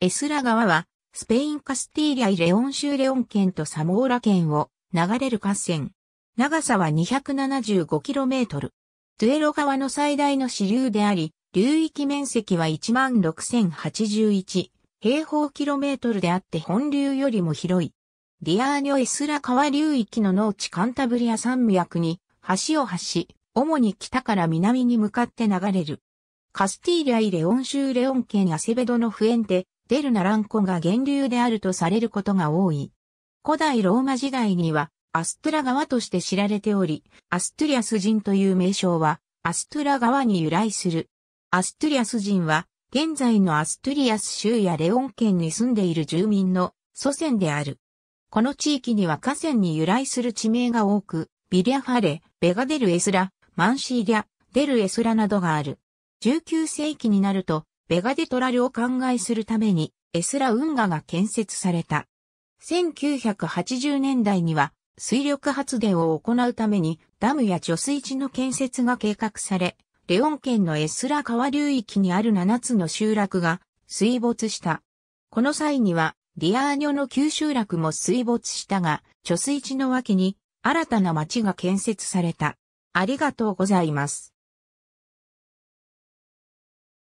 エスラ川は、スペインカスティーリャイレオン州レオン県とサモーラ県を流れる河川。長さは 275km。ドゥエロ川の最大の支流であり、流域面積は16,081平方キロメートルであって本流よりも広い。ディアーニョエスラ川流域の農地カンタブリア山脈に端を発し、主に北から南に向かって流れる。カスティーリャイレオン州レオン県アセベドのフエンテ、デルナランコが源流であるとされることが多い。古代ローマ時代にはアストラ川として知られており、アストリアス人という名称はアストラ川に由来する。アストリアス人は現在のアストリアス州やレオン県に住んでいる住民の祖先である。この地域には河川に由来する地名が多く、ビリャファレ、ベガデルエスラ、マンシーリャ、デルエスラなどがある。19世紀になると、ベガディトラルを灌漑するために、エスラ運河が建設された。1980年代には、水力発電を行うために、ダムや貯水池の建設が計画され、レオン県のエスラ川流域にある7つの集落が水没した。この際には、ディアーニョの旧集落も水没したが、貯水池の脇に新たな町が建設された。ありがとうございます。